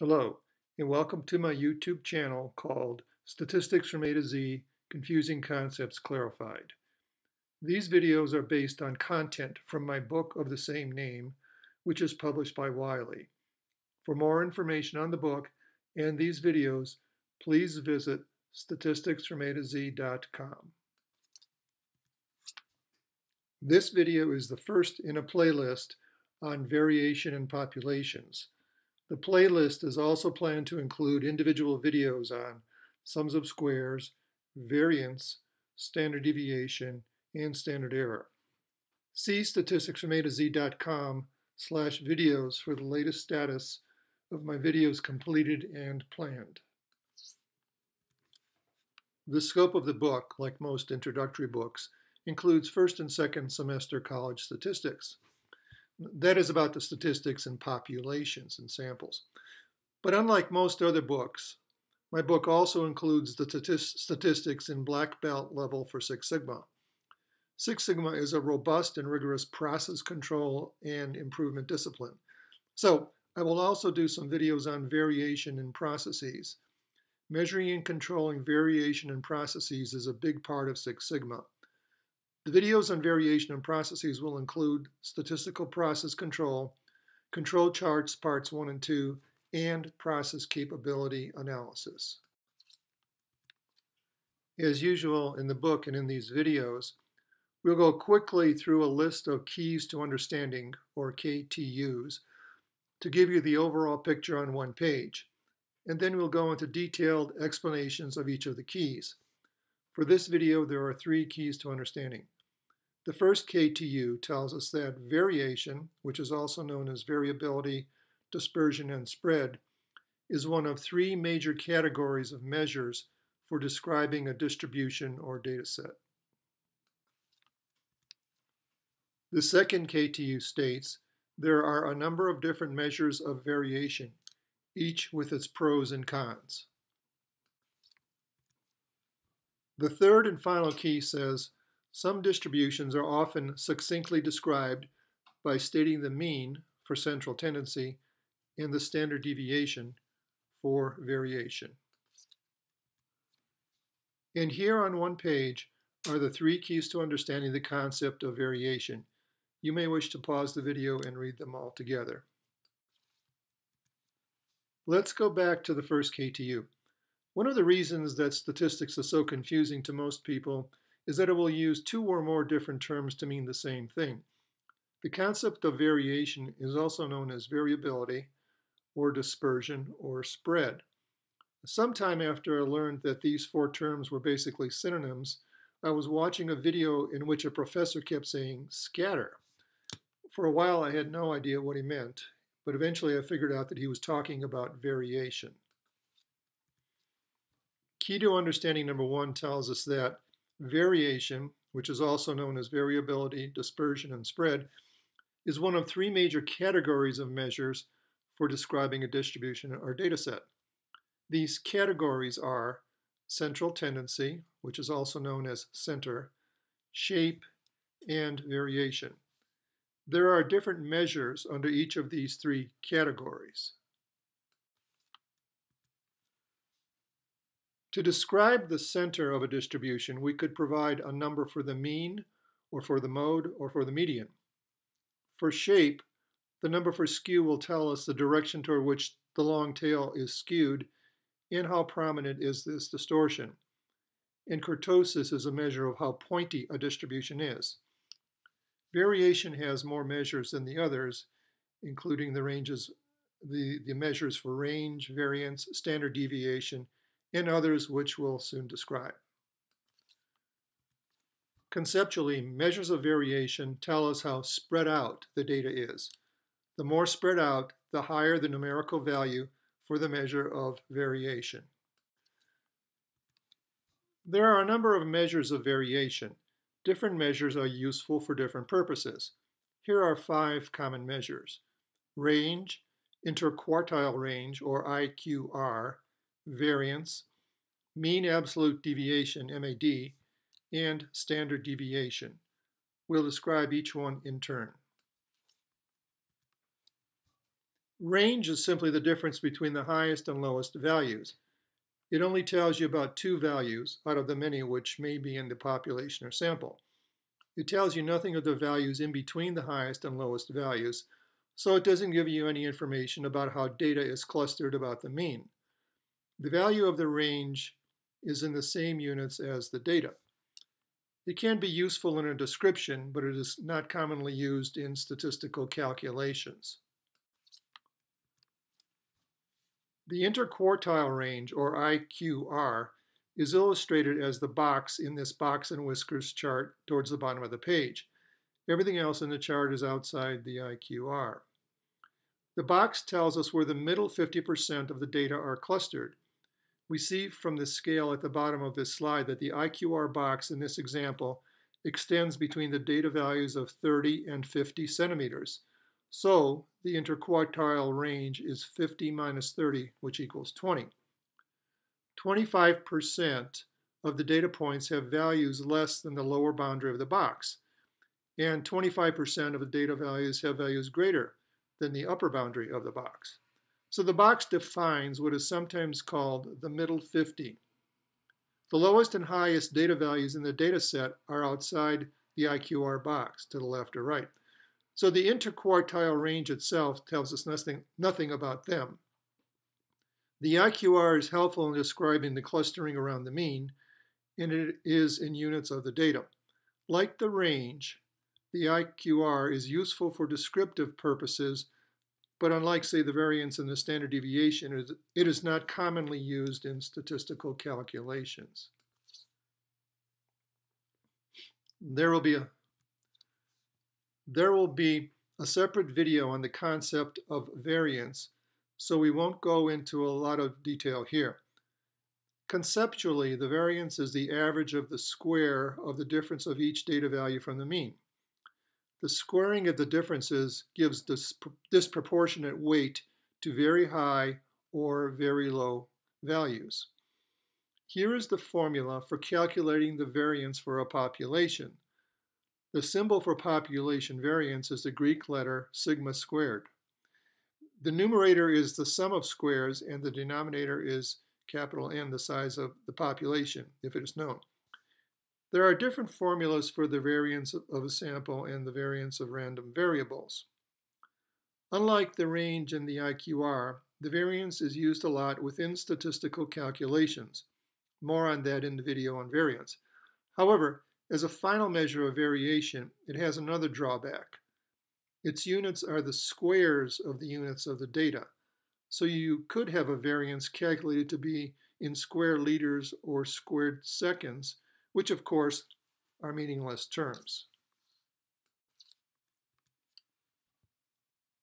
Hello, and welcome to my YouTube channel called Statistics from A to Z Confusing Concepts Clarified. These videos are based on content from my book of the same name, which is published by Wiley. For more information on the book and these videos, please visit statisticsfromatoz.com. This video is the first in a playlist on variation in populations. The playlist is also planned to include individual videos on sums of squares, variance, standard deviation, and standard error. See statisticsfromatoz.com slash videos for the latest status of my videos completed and planned. The scope of the book, like most introductory books, includes first and second semester college statistics. That is about the statistics and populations and samples. But unlike most other books, my book also includes the statistics in black belt level for Six Sigma. Six Sigma is a robust and rigorous process control and improvement discipline. So I will also do some videos on variation in processes. Measuring and controlling variation in processes is a big part of Six Sigma. The videos on variation and processes will include statistical process control, control charts parts 1 and 2, and process capability analysis. As usual in the book and in these videos, we'll go quickly through a list of keys to understanding, or KTUs, to give you the overall picture on one page, and then we'll go into detailed explanations of each of the keys. For this video, there are three keys to understanding. The first KTU tells us that variation, which is also known as variability, dispersion, and spread, is one of three major categories of measures for describing a distribution or data set. The second KTU states there are a number of different measures of variation, each with its pros and cons. The third and final key says some distributions are often succinctly described by stating the mean for central tendency and the standard deviation for variation. And here on one page are the three keys to understanding the concept of variation. You may wish to pause the video and read them all together. Let's go back to the first KTU. One of the reasons that statistics is so confusing to most people is that it will use two or more different terms to mean the same thing. The concept of variation is also known as variability, or dispersion, or spread. Sometime after I learned that these four terms were basically synonyms, I was watching a video in which a professor kept saying scatter. For a while I had no idea what he meant, but eventually I figured out that he was talking about variation. Key to understanding number one tells us that Variation, which is also known as variability, dispersion, and spread, is one of three major categories of measures for describing a distribution or data set. These categories are central tendency, which is also known as center, shape, and variation. There are different measures under each of these three categories. To describe the center of a distribution, we could provide a number for the mean, or for the mode, or for the median. For shape, the number for skew will tell us the direction toward which the long tail is skewed and how prominent is this distortion. And kurtosis is a measure of how pointy a distribution is. Variation has more measures than the others, including the ranges, the, the measures for range, variance, standard deviation, and others which we'll soon describe. Conceptually, measures of variation tell us how spread out the data is. The more spread out, the higher the numerical value for the measure of variation. There are a number of measures of variation. Different measures are useful for different purposes. Here are five common measures. Range, interquartile range, or IQR, variance, mean absolute deviation, MAD, and standard deviation. We'll describe each one in turn. Range is simply the difference between the highest and lowest values. It only tells you about two values out of the many which may be in the population or sample. It tells you nothing of the values in between the highest and lowest values, so it doesn't give you any information about how data is clustered about the mean. The value of the range is in the same units as the data. It can be useful in a description, but it is not commonly used in statistical calculations. The interquartile range, or IQR, is illustrated as the box in this box and whiskers chart towards the bottom of the page. Everything else in the chart is outside the IQR. The box tells us where the middle 50% of the data are clustered. We see from the scale at the bottom of this slide that the IQR box in this example extends between the data values of 30 and 50 centimeters. So the interquartile range is 50 minus 30, which equals 20. 25% of the data points have values less than the lower boundary of the box, and 25% of the data values have values greater than the upper boundary of the box. So the box defines what is sometimes called the middle 50. The lowest and highest data values in the data set are outside the IQR box to the left or right. So the interquartile range itself tells us nothing, nothing about them. The IQR is helpful in describing the clustering around the mean, and it is in units of the data. Like the range, the IQR is useful for descriptive purposes but unlike, say, the variance and the standard deviation, it is not commonly used in statistical calculations. There will be a there will be a separate video on the concept of variance, so we won't go into a lot of detail here. Conceptually, the variance is the average of the square of the difference of each data value from the mean. The squaring of the differences gives this disproportionate weight to very high or very low values. Here is the formula for calculating the variance for a population. The symbol for population variance is the Greek letter sigma squared. The numerator is the sum of squares and the denominator is capital N, the size of the population, if it is known. There are different formulas for the variance of a sample and the variance of random variables. Unlike the range and the IQR, the variance is used a lot within statistical calculations. More on that in the video on variance. However, as a final measure of variation, it has another drawback. Its units are the squares of the units of the data. So you could have a variance calculated to be in square liters or squared seconds, which of course are meaningless terms.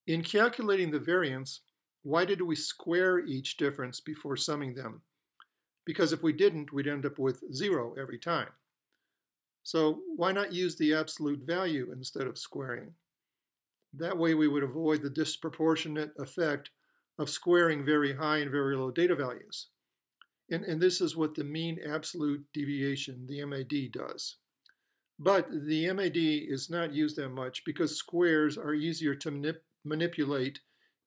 In calculating the variance, why did we square each difference before summing them? Because if we didn't, we'd end up with zero every time. So why not use the absolute value instead of squaring? That way we would avoid the disproportionate effect of squaring very high and very low data values. And, and this is what the mean absolute deviation, the MAD, does. But the MAD is not used that much because squares are easier to manip manipulate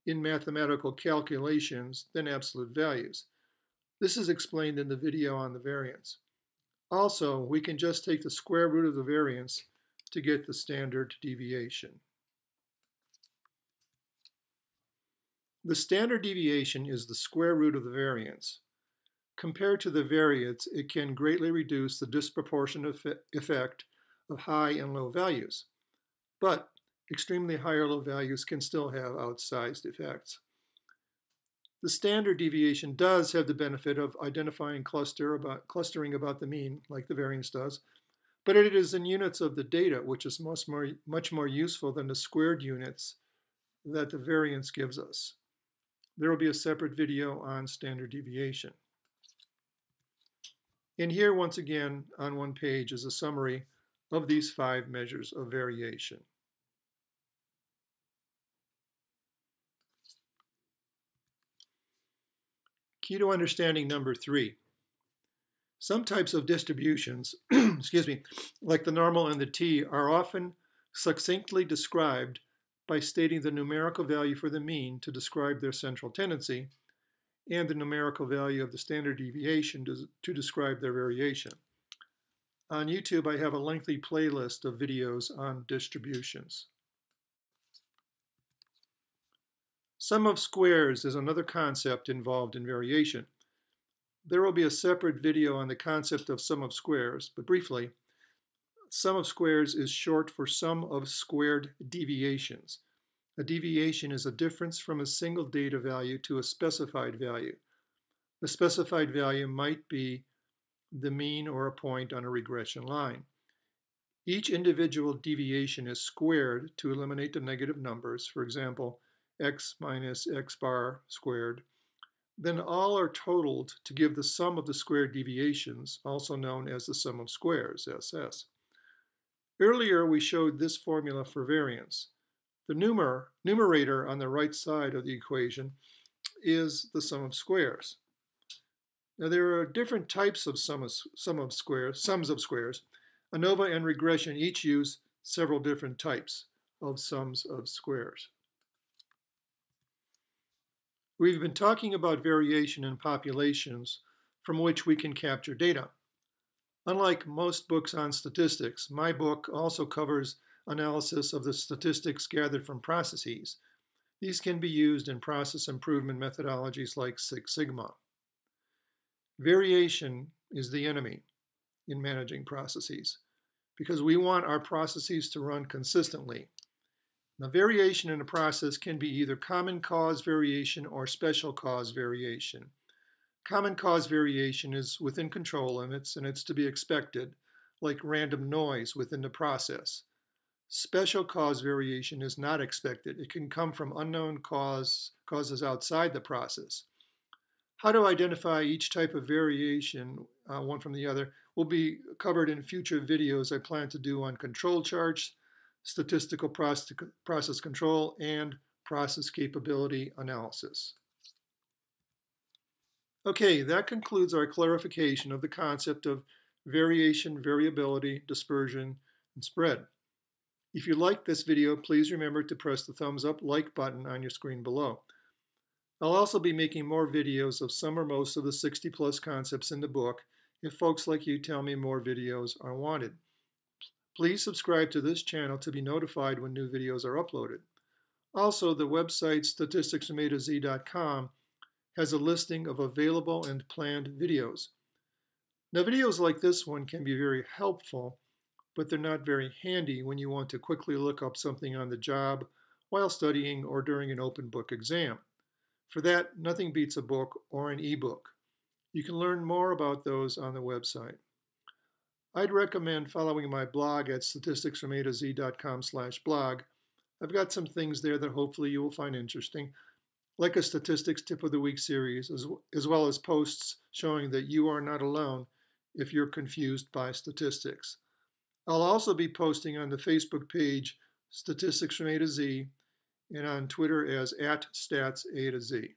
in mathematical calculations than absolute values. This is explained in the video on the variance. Also, we can just take the square root of the variance to get the standard deviation. The standard deviation is the square root of the variance. Compared to the variance, it can greatly reduce the disproportionate effect of high and low values. But extremely high or low values can still have outsized effects. The standard deviation does have the benefit of identifying cluster about, clustering about the mean, like the variance does, but it is in units of the data, which is more, much more useful than the squared units that the variance gives us. There will be a separate video on standard deviation. And here, once again, on one page is a summary of these five measures of variation. Key to understanding number three. Some types of distributions, excuse me, like the normal and the t, are often succinctly described by stating the numerical value for the mean to describe their central tendency and the numerical value of the standard deviation to, describe their variation. On YouTube, I have a lengthy playlist of videos on distributions. Sum of squares is another concept involved in variation. There will be a separate video on the concept of sum of squares, but briefly, sum of squares is short for sum of squared deviations. A deviation is a difference from a single data value to a specified value. The specified value might be the mean or a point on a regression line. Each individual deviation is squared to eliminate the negative numbers, for example, x minus x bar squared. Then all are totaled to give the sum of the squared deviations, also known as the sum of squares, SS. Earlier we showed this formula for variance. The numer numerator on the right side of the equation is the sum of squares. Now there are different types of sum of, sum of squares, sums of squares. ANOVA and regression each use several different types of sums of squares. We've been talking about variation in populations from which we can capture data. Unlike most books on statistics, my book also covers analysis of the statistics gathered from processes. These can be used in process improvement methodologies like Six Sigma. Variation is the enemy in managing processes because we want our processes to run consistently. Now, variation in a process can be either common cause variation or special cause variation. Common cause variation is within control limits and it's to be expected, like random noise within the process. Special cause variation is not expected. It can come from unknown cause, causes outside the process. How to identify each type of variation, uh, one from the other, will be covered in future videos I plan to do on control charts, statistical process control, and process capability analysis. Okay, that concludes our clarification of the concept of variation, variability, dispersion, and spread. If you like this video, please remember to press the thumbs up like button on your screen below. I'll also be making more videos of some or most of the 60 plus concepts in the book if folks like you tell me more videos are wanted. Please subscribe to this channel to be notified when new videos are uploaded. Also, the website statisticsfromatoz.com has a listing of available and planned videos. Now, videos like this one can be very helpful but they're not very handy when you want to quickly look up something on the job while studying or during an open book exam. For that, nothing beats a book or an ebook. You can learn more about those on the website. I'd recommend following my blog at statisticsfromatoz.com slash blog. I've got some things there that hopefully you will find interesting, like a statistics tip of the week series, as, as well as posts showing that you are not alone if you're confused by statistics. I'll also be posting on the Facebook page Statistics from A to Z and on Twitter as at stats A to Z.